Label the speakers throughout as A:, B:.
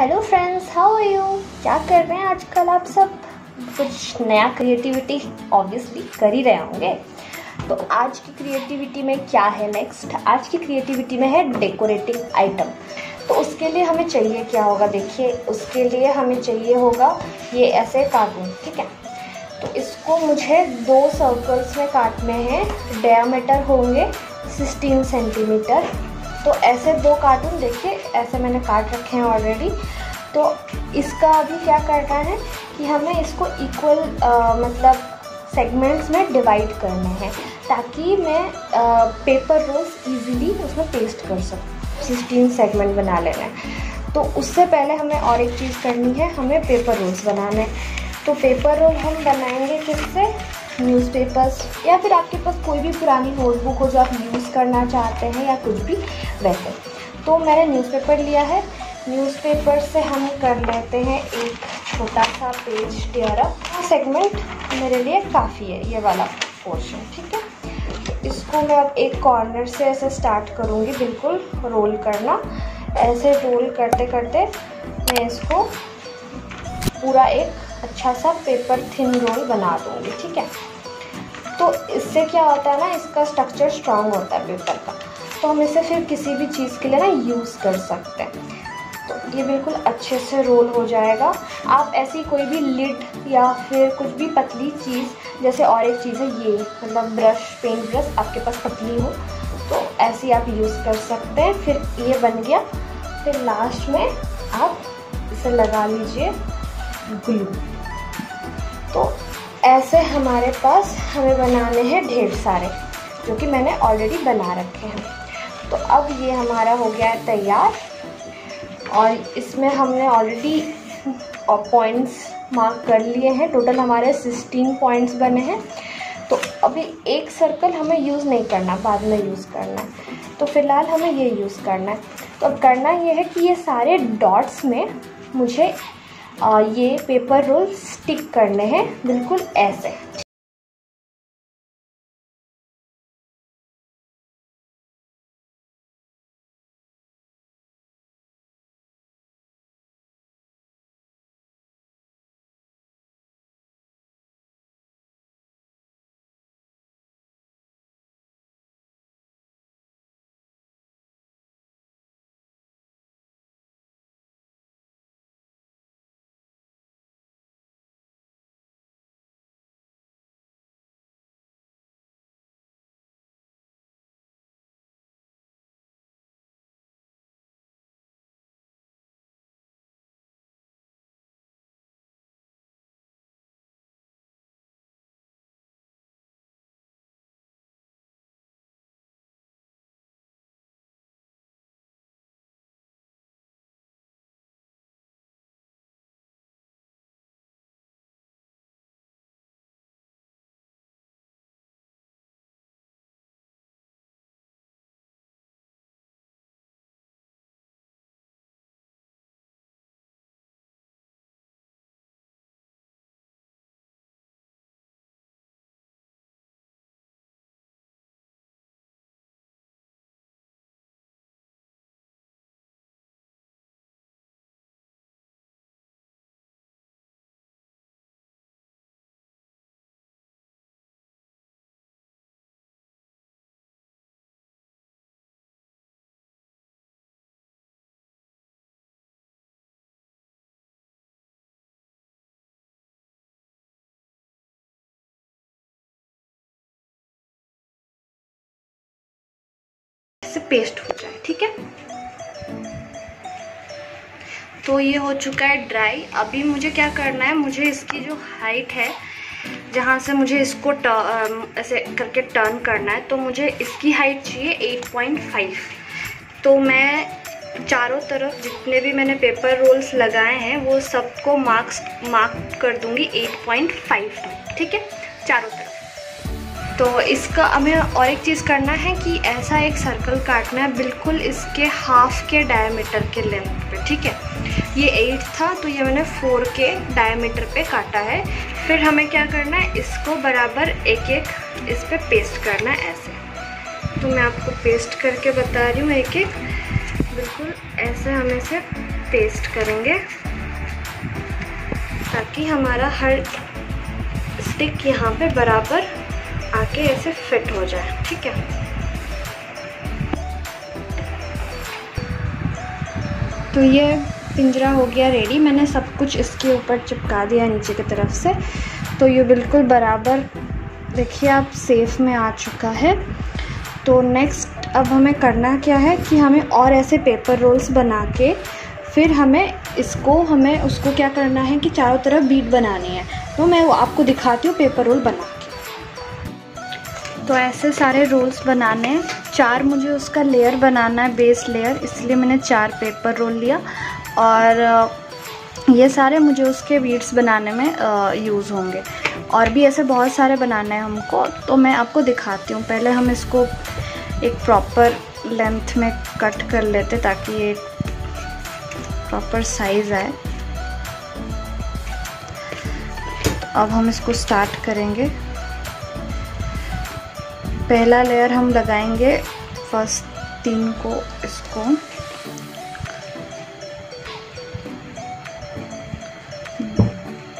A: Hello friends how are you क्या कर रहे हैं आजकल आप सब? कुछ नया क्रिएटिविटी ऑब्वियसली कर ही रहे होंगे। तो आज की क्रिएटिविटी में क्या है नेक्स्ट आज की क्रिएटिविटी में है डेकोरेटिंग आइटम तो उसके लिए हमें चाहिए क्या होगा? देखिए, उसके लिए हमें चाहिए होगा ये ऐसे कार्टून ठीक है? तो इसको मुझे दो सर्कल्स में काटने हैं। डायामीटर होंगे 16 सेंटीमीटर तो ऐसे दो कार्टून देखिए ऐसे मैंने काट रखे हैं ऑलरेडी तो इसका अभी क्या करना है कि हमें इसको इक्वल मतलब सेगमेंट्स में डिवाइड करने हैं ताकि मैं आ, पेपर रोल्स इजीली उसमें पेस्ट कर सकूँ सिक्सटीन सेगमेंट बना लेना है। तो उससे पहले हमें और एक चीज़ करनी है हमें पेपर रोल्स बनाने तो पेपर रोल हम बनाएँगे किससे? न्यूज़पेपर्स या फिर आपके पास कोई भी पुरानी नोटबुक हो जो आप यूज़ करना चाहते हैं या कुछ भी वैसे। तो मैंने न्यूज़पेपर लिया है। न्यूज़पेपर से हम कर लेते हैं एक छोटा सा पेज टेयरअप सेगमेंट मेरे लिए काफ़ी है, ये वाला पोर्शन ठीक है? तो इसको मैं अब एक कॉर्नर से ऐसे स्टार्ट करूँगी, बिल्कुल रोल करना। ऐसे रोल करते करते मैं इसको पूरा एक अच्छा सा पेपर थिन रोल बना दूँगी, ठीक है? तो इससे क्या होता है ना, इसका स्ट्रक्चर स्ट्रांग होता है पेपर का। तो हम इसे फिर किसी भी चीज़ के लिए ना यूज़ कर सकते हैं। तो ये बिल्कुल अच्छे से रोल हो जाएगा। आप ऐसी कोई भी लिड या फिर कुछ भी पतली चीज़, जैसे और एक चीज़ है ये मतलब ब्रश पेंट ब्रश आपके पास पतली हो तो ऐसी आप यूज़ कर सकते हैं। फिर ये बन गया। फिर लास्ट में आप इसे लगा लीजिए ग्लू ऐसे हमारे पास हमें बनाने हैं ढेर सारे, जो कि मैंने ऑलरेडी बना रखे हैं। तो अब ये हमारा हो गया है तैयार, और इसमें हमने ऑलरेडी पॉइंट्स मार्क कर लिए हैं। टोटल हमारे सिक्सटीन पॉइंट्स बने हैं। तो अभी एक सर्कल हमें यूज़ नहीं करना, बाद में यूज़ करना। है तो फ़िलहाल हमें ये यूज़ करना है। तो अब करना ये है कि ये सारे डॉट्स में मुझे ये पेपर रोल स्टिक करने हैं बिल्कुल ऐसे। से पेस्ट हो जाए, ठीक है? तो ये हो चुका है ड्राई अभी मुझे क्या करना है, मुझे इसकी जो हाइट है, जहाँ से मुझे इसको ऐसे करके टर्न करना है तो मुझे इसकी हाइट चाहिए 8.5 तो मैं चारों तरफ़ जितने भी मैंने पेपर रोल्स लगाए हैं, वो सबको मार्क्स मार्क कर दूँगी 8.5 ठीक है? चारों तरफ़। तो इसका हमें और एक चीज़ करना है कि ऐसा एक सर्कल काटना है बिल्कुल इसके हाफ़ के डायमीटर के लेंथ पे, ठीक है? ये एट था तो ये मैंने फोर के डायमीटर पे काटा है। फिर हमें क्या करना है, इसको बराबर एक एक इस पर पेस्ट करना है ऐसे। तो मैं आपको पेस्ट करके बता रही हूँ एक एक। बिल्कुल ऐसे हमें इसे पेस्ट करेंगे, ताकि हमारा हर स्टिक यहाँ पे बराबर आके ऐसे फिट हो जाए, ठीक है? तो ये पिंजरा हो गया रेडी मैंने सब कुछ इसके ऊपर चिपका दिया नीचे की तरफ़ से। तो ये बिल्कुल बराबर, देखिए आप सेफ़ में आ चुका है। तो नेक्स्ट अब हमें करना क्या है कि हमें और ऐसे पेपर रोल्स बना के फिर हमें इसको, हमें उसको क्या करना है कि चारों तरफ़ बीट बनानी है। तो मैं वो आपको दिखाती हूँ पेपर रोल बना। तो ऐसे सारे रोल्स बनाने हैं। चार मुझे उसका लेयर बनाना है बेस लेयर इसलिए मैंने चार पेपर रोल लिया। और ये सारे मुझे उसके बीड्स बनाने में यूज़ होंगे। और भी ऐसे बहुत सारे बनाने हैं हमको तो मैं आपको दिखाती हूँ। पहले हम इसको एक प्रॉपर लेंथ में कट कर लेते ताकि ये प्रॉपर साइज़ आए। अब हम इसको स्टार्ट करेंगे। पहला लेयर हम लगाएँगे फ़र्स्ट तीन को इसको।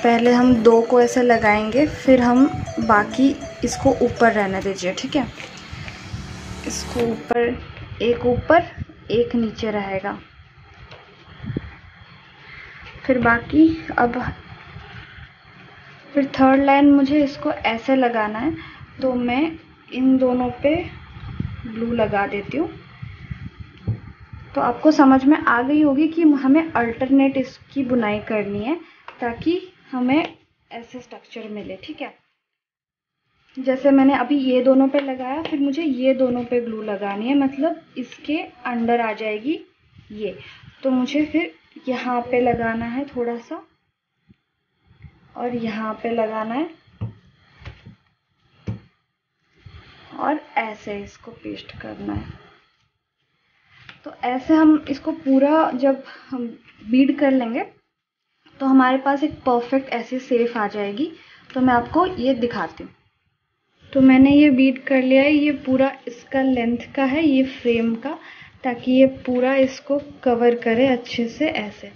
A: पहले हम दो को ऐसे लगाएँगे, फिर हम बाकी इसको ऊपर रहने दीजिए, ठीक है? इसको ऊपर, एक ऊपर, एक नीचे रहेगा। फिर बाकी अब, फिर थर्ड लाइन मुझे इसको ऐसे लगाना है तो मैं इन दोनों पे ब्लू लगा देती हूँ। तो आपको समझ में आ गई होगी कि हमें अल्टरनेट इसकी बुनाई करनी है ताकि हमें ऐसे स्ट्रक्चर मिले, ठीक है? जैसे मैंने अभी ये दोनों पे लगाया, फिर मुझे ये दोनों पे ग्लू लगानी है मतलब इसके अंडर आ जाएगी ये। तो मुझे फिर यहाँ पे लगाना है थोड़ा सा और यहाँ पे लगाना है। और ऐसे इसको पेस्ट करना है। तो ऐसे हम इसको पूरा जब हम बीड कर लेंगे तो हमारे पास एक परफेक्ट ऐसी सेफ़ आ जाएगी। तो मैं आपको ये दिखाती हूँ। तो मैंने ये बीट कर लिया है, ये पूरा इसका लेंथ का है, ये फ्रेम का, ताकि ये पूरा इसको कवर करे अच्छे से ऐसे।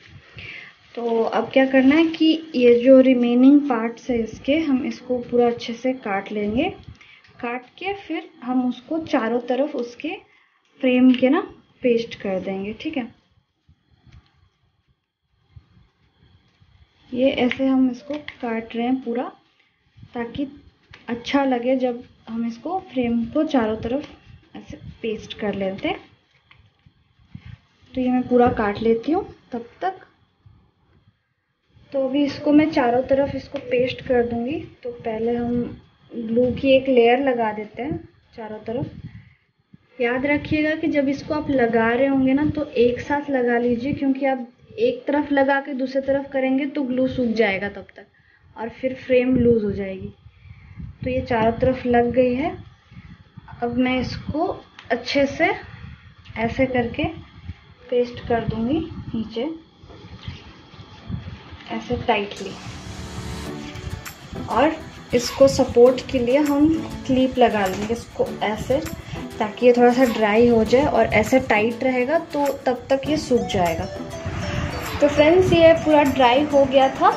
A: तो अब क्या करना है कि ये जो रिमेनिंग पार्ट्स है इसके, हम इसको पूरा अच्छे से काट लेंगे। काट के फिर हम उसको चारों तरफ़ उसके फ्रेम के ना पेस्ट कर देंगे, ठीक है? ये ऐसे हम इसको काट रहे हैं पूरा, ताकि अच्छा लगे जब हम इसको फ्रेम को चारों तरफ़ ऐसे पेस्ट कर लेते हैं। तो ये मैं पूरा काट लेती हूँ तब तक। तो अभी इसको मैं चारों तरफ़ इसको पेस्ट कर दूँगी। तो पहले हम ग्लू की एक लेयर लगा देते हैं चारों तरफ़। याद रखिएगा कि जब इसको आप लगा रहे होंगे ना तो एक साथ लगा लीजिए, क्योंकि आप एक तरफ़ लगा के दूसरी तरफ़ करेंगे तो ग्लू सूख जाएगा तब तक, और फिर फ्रेम लूज़ हो जाएगी। तो ये चारों तरफ़ लग गई है। अब मैं इसको अच्छे से ऐसे करके पेस्ट कर दूँगी नीचे। ऐसे टाइटली और इसको सपोर्ट के लिए हम क्लिप लगा लेंगे इसको ऐसे ताकि ये थोड़ा सा ड्राई हो जाए और ऐसे टाइट रहेगा तो तब तक ये सूख जाएगा। तो फ्रेंड्स ये पूरा ड्राई हो गया था।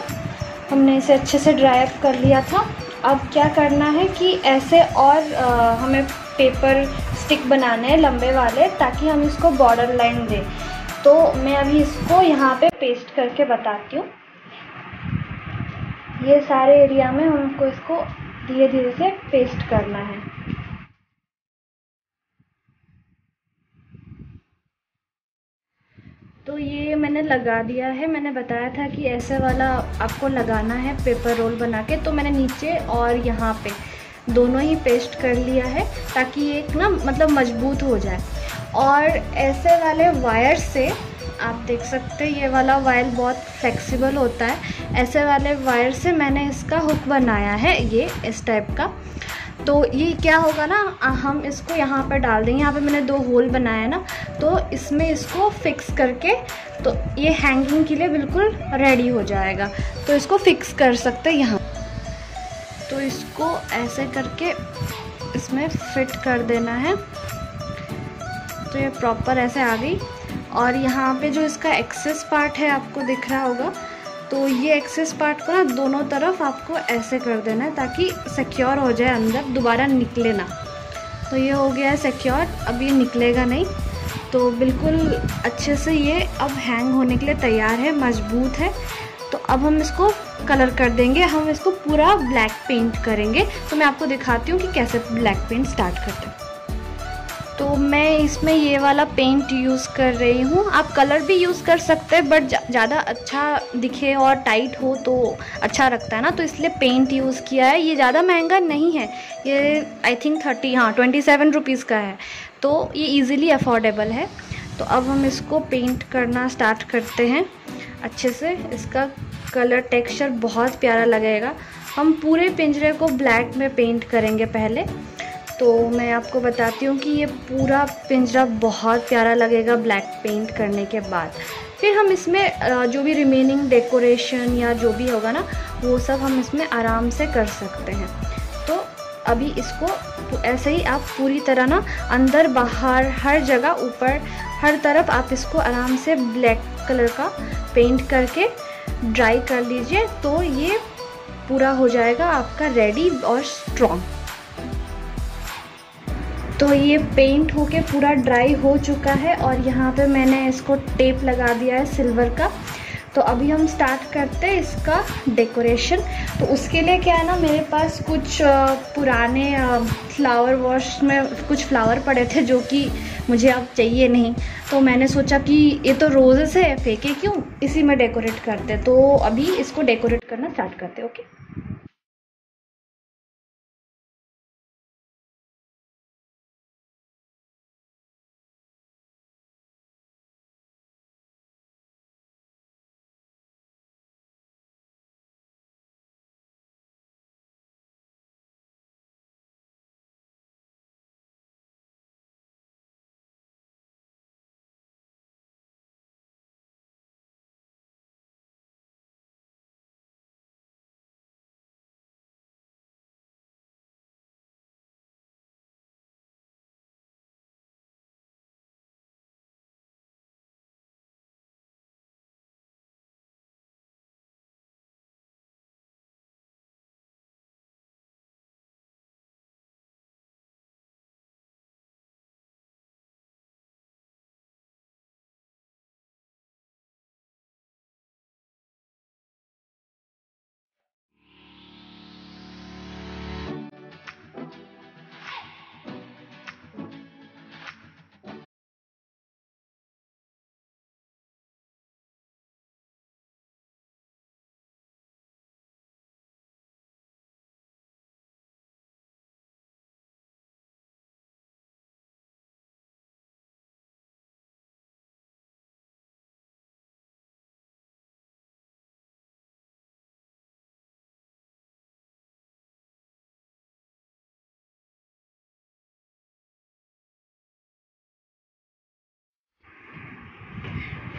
A: हमने इसे अच्छे से ड्राई अप कर लिया था। अब क्या करना है कि ऐसे और आ, हमें पेपर स्टिक बनाने हैं लंबे वाले ताकि हम इसको बॉर्डर लाइन दें। तो मैं अभी इसको यहाँ पे पेस्ट करके बताती हूँ। ये सारे एरिया में हमको इसको धीरे धीरे से पेस्ट करना है। तो ये मैंने लगा दिया है। मैंने बताया था कि ऐसे वाला आपको लगाना है पेपर रोल बना के। तो मैंने नीचे और यहाँ पे दोनों ही पेस्ट कर लिया है ताकि ये एक ना मतलब मज़बूत हो जाए। और ऐसे वाले वायर से आप देख सकते हैं, ये वाला वायर बहुत फ्लेक्सिबल होता है। ऐसे वाले वायर से मैंने इसका हुक बनाया है, ये, इस टाइप का। तो ये क्या होगा ना हम इसको यहाँ पर डाल देंगे। यहाँ पे मैंने दो होल बनाया है ना तो इसमें इसको फिक्स करके तो ये हैंगिंग के लिए बिल्कुल रेडी हो जाएगा। तो इसको फिक्स कर सकते हैं यहाँ। तो इसको ऐसे करके इसमें फिट कर देना है। तो ये प्रॉपर ऐसे आ गई। और यहाँ पे जो इसका एक्सेस पार्ट है, आपको दिख रहा होगा तो ये एक्सेस पार्ट को ना दोनों तरफ़ आपको ऐसे कर देना है ताकि सिक्योर हो जाए अंदर, दोबारा निकले ना। तो ये हो गया है सिक्योर अब ये निकलेगा नहीं। तो बिल्कुल अच्छे से ये अब हैंग होने के लिए तैयार है, मज़बूत है। तो अब हम इसको कलर कर देंगे, हम इसको पूरा ब्लैक पेंट करेंगे। तो मैं आपको दिखाती हूँ कि कैसे ब्लैक पेंट स्टार्ट करते हैं। तो मैं इसमें ये वाला पेंट यूज़ कर रही हूँ। आप कलर भी यूज़ कर सकते हैं बट ज़्यादा अच्छा दिखे और टाइट हो तो अच्छा लगता है ना। तो इसलिए पेंट यूज़ किया है। ये ज़्यादा महँगा नहीं है। ये आई थिंक थर्टी हाँ ट्वेंटी सेवन रुपीज़ का है। तो ये इजीली अफोर्डेबल है। तो अब हम इसको पेंट करना स्टार्ट करते हैं। अच्छे से इसका कलर टेक्सचर बहुत प्यारा लगेगा। हम पूरे पिंजरे को ब्लैक में पेंट करेंगे पहले। तो मैं आपको बताती हूँ कि ये पूरा पिंजरा बहुत प्यारा लगेगा ब्लैक पेंट करने के बाद। फिर हम इसमें जो भी रिमेनिंग डेकोरेशन या जो भी होगा ना, वो सब हम इसमें आराम से कर सकते हैं। तो अभी इसको ऐसे ही आप पूरी तरह ना अंदर बाहर हर जगह ऊपर हर तरफ़ आप इसको आराम से ब्लैक कलर का पेंट करके ड्राई कर लीजिए तो ये पूरा हो जाएगा आपका रेडी और स्ट्रॉन्ग तो ये पेंट होके पूरा ड्राई हो चुका है और यहाँ पे मैंने इसको टेप लगा दिया है सिल्वर का। तो अभी हम स्टार्ट करते हैं इसका डेकोरेशन तो उसके लिए क्या है ना, मेरे पास कुछ पुराने फ्लावर वॉश में कुछ फ्लावर पड़े थे जो कि मुझे अब चाहिए नहीं। तो मैंने सोचा कि ये तो रोज़ेस है, फेंके क्यों? इसी में डेकोरेट करते तो अभी इसको डेकोरेट करना स्टार्ट करते ओके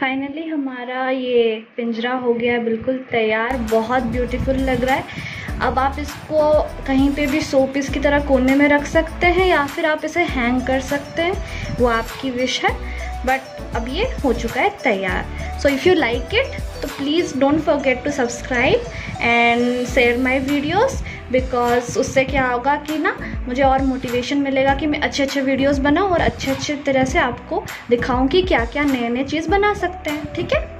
A: फाइनली हमारा ये पिंजरा हो गया है, बिल्कुल तैयार, बहुत ब्यूटीफुल लग रहा है। अब आप इसको कहीं पे भी शो पीस की तरह कोने में रख सकते हैं या फिर आप इसे हैंग कर सकते हैं, वो आपकी विश है। बट अब ये हो चुका है तैयार। So if you like it तो please don't forget to subscribe and share my videos because उससे क्या होगा कि ना मुझे और मोटिवेशन मिलेगा कि मैं अच्छे अच्छे वीडियोस बनाऊँ और अच्छे अच्छे तरह से आपको दिखाऊँ कि क्या क्या नए नए चीज़ बना सकते हैं, ठीक है?